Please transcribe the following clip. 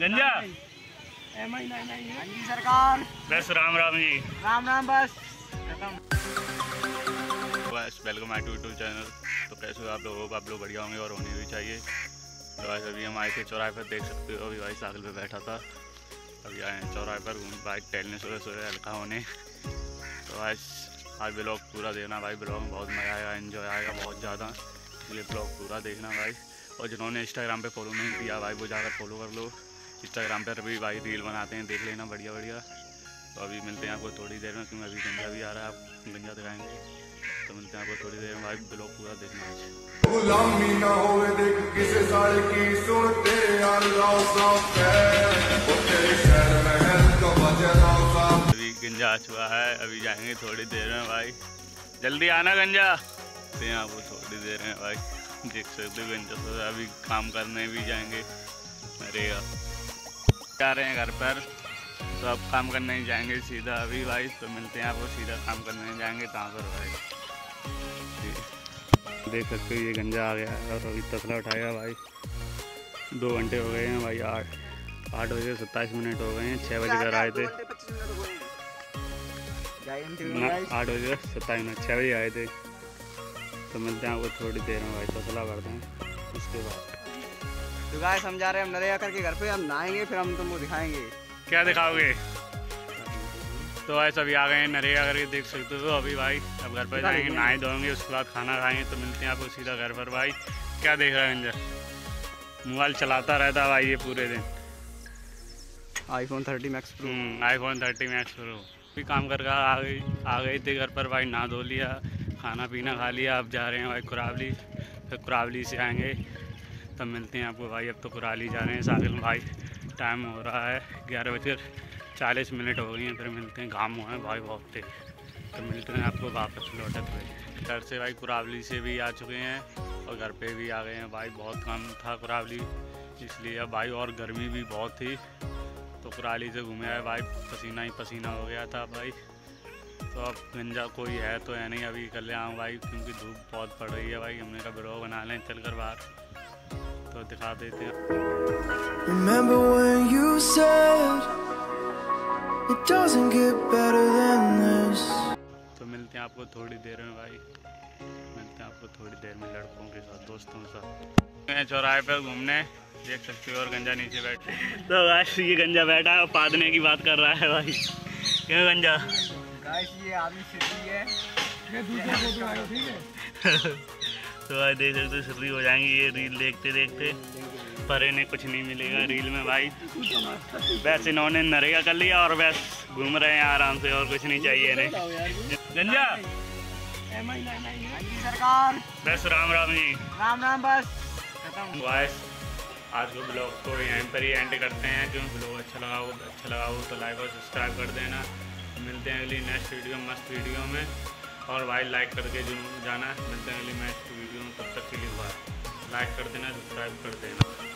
गंजा। हाँ सरकार। बस राम राम जी। राम राम बस। बस welcome my to YouTube channel तो कैसे हो आप लोग? आप लोग बढ़िया होंगे और होने भी चाहिए। तो आज अभी हम आए थे चौराहे पर देख सकते हो अभी भाई साइकिल पे बैठा था। अभी आए हैं चौराहे पर घूम बाइक टहलने सोए सोए हल्का होने। तो आज आज ब्लॉग पूरा देखना भाई ब्लॉग में बहुत मज़ा आएगा इन्जॉय आएगा बहुत ज़्यादा। इसलिए ब्लॉग पूरा देखना भाई। और जिन्होंने इंस्टाग्राम पे फॉलो नहीं किया भाई वो जाकर फॉलो कर लो। इंस्टाग्राम पर भी भाई रील बनाते हैं देख लेना बढ़िया बढ़िया। तो अभी मिलते हैं आपको थोड़ी देर में क्योंकि अभी गंजा भी आ रहा है आप गंजा दिखाएँगे। तो मिलते हैं आपको थोड़ी देर में भाई ब्लॉग पूरा देखना है। अभी गंजा आ चुका है अभी जाएँगे थोड़ी देर में भाई। जल्दी आना गंजा। तो हैं आपको थोड़ी देर में भाई। देख सकते हो गंजा तो अभी काम करने भी जाएँगे। अरे यार। जा रहे हैं घर पर। तो अब काम करने ही जाएँगे सीधा अभी भाई तो मिलते हैं आपको सीधा काम करने जाएँगे, कहाँ पर भाई? देख सकते हो ये गंजा आ गया है, और अभी तसला उठाएगा भाई। दो घंटे हो गए हैं भाई, आठ आठ बजे सत्ताईस मिनट हो गए हैं छः बजे घर आए थे। आठ बजे सत्ताईस मिनट छः बजे आए थे। तो मिलते हैं आपको थोड़ी देर में भाई, तसला करते हैं, उसके बाद। तो गाय समझा रहे हम नरेगा करके घर पे हम नहाएँगे फिर हम तुमको दिखाएँगे। क्या दिखाओगे? तो भाई सभी आ गए हैं नरेगा करके देख सकते हो अभी भाई। अब घर पर जाएँगे नहाए धोएँगे उसके बाद खाना खाएँगे तो मिलते हैं आपको सीधा घर पर। भाई क्या देख रहे हैं मोबाइल चलाता रहता भाई ये पूरे दिन। IPhone thirty max pro iPhone thirty max pro भी काम कर आ गई आ गए थे घर पर भाई नहा धो लिया खाना पीना खा लिया अब जा रहे हैं भाई कुरावली। फिर कुरावली से आएँगे। तब मिलते हैं आपको भाई। अब तो कुराली जा रहे हैं साहिल भाई टाइम हो रहा है ग्यारह बजे चालीस मिनट हो गई हैं, फिर मिलते हैं। घाम हुए हैं भाई, बहुत तेज। तो मिलते हैं आपको वापस लौटत हुए। घर से भाई कुरावली से भी आ चुके हैं और घर पे भी आ गए हैं। भाई, बहुत काम था कुरावली, इसलिए अब भाई और गर्मी भी बहुत थी। तो कुराली से घूमे आए भाई, पसीना ही पसीना हो गया था भाई। तो अब गंजा कोई है तो है नहीं, अभी कर ले आऊँ भाई, क्योंकि धूप बहुत पड़ रही है भाई। हमने का ब्लॉग बना लें, चल कर बाहर। तो दिखा देते हैं। Remember when you said it doesn't get better than this? तो मिलते हैं आपको थोड़ी देर में भाई। मिलते हैं आपको थोड़ी देर में लड़कों के साथ दोस्तों के साथ। मैं चौराहे पर घूमने देख सकते हो और गंजा नीचे बैठे। तो गाइस ये गंजा बैठा है और पादने की बात कर रहा है भाई। क्यों गंजा? गाइस ये आदमी सिटी है? तो भाई देख सकते हो श्री हो जाएँगी ये रील देखते देखते। पर इन्हें कुछ नहीं मिलेगा रील में भाई। वैसे इन्होंने नरेगा कर लिया और बस घूम रहे हैं आराम से और कुछ नहीं चाहिए इन्हें। गंजा! सरकार बस राम राम जी। राम राम बस। बॉयस आज के ब्लॉग को यहीं पर ही एंड करते हैं। क्योंकि ब्लॉग अच्छा लगा हो अच्छा लगा हो तो लाइक और सब्सक्राइब कर देना। मिलते हैं अगली नेक्स्ट वीडियो मस्त वीडियो में। और भाई लाइक करके जो जाना। मिलते हैं अगली नेक्स्ट लाइक कर देना सब्सक्राइब कर देना।